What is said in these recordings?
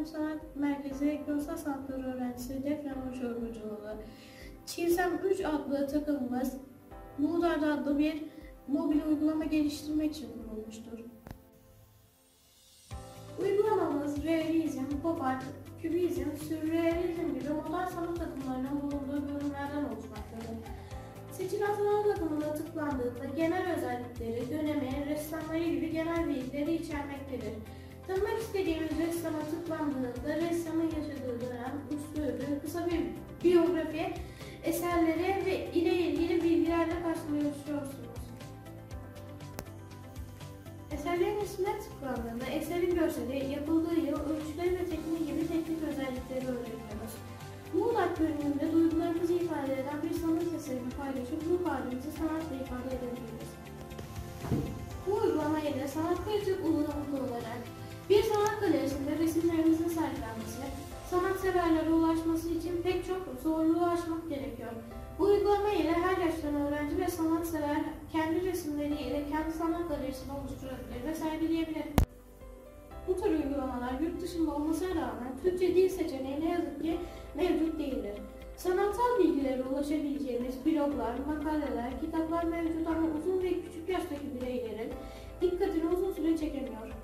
Bilim Sanat Görsel Sanatları öğrencisi Defne Nur Çorbucuoğlu. Çizsem 3 adlı takımımız Moodart adlı bir mobil uygulama geliştirmek için kurulmuştur. Uygulamamız realizm, pop art, kübizm, sürrealizm gibi modern sanat takımlarının bulunduğu bölümlerden oluşmaktadır. Seçilen sanat takımına tıklandığında genel özellikleri, dönemi, ressamları gibi genel bilgileri içermektedir. Tanımak istediğimiz ressama tıklandığında ressamın yaşadığı dönem, üslubu, kısa bir biyografi, eserleri ve ile ilgili bilgilerle karşılaşıyorsunuz. Eserlerin ismine tıklandığında eserin görseli, yapıldığı yıl, ölçüleri ve tekniği gibi teknik özellikleri öğreniyoruz. Muğlak bölümünde duygularımızı ifade eden bir sanat eserini paylaşıp ruh halimizi sanatla ifade edebiliriz. Bu uygulama ile sanat kritik uygulamalı olarak bir sanat galerisinde resimlerimizin sergilenmesi, sanatseverlere ulaşması için pek çok zorluğu aşmak gerekiyor. Bu uygulama ile her yaştan öğrenci ve sanatsever kendi resimleriyle kendi sanat galerisini oluşturabilir ve sergileyebilir. Bu tür uygulamalar yurt dışında olmasına rağmen Türkçe dil seçeneği ne yazık ki mevcut değildir. Sanatsal bilgilere ulaşabileceğiniz bloglar, makaleler, kitaplar mevcut ama uzun ve küçük yaştaki bireylerin dikkatini uzun süre çekemiyor.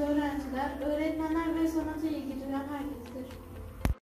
Öğrenciler, öğretmenler ve sanata ilgi duyan herkestir.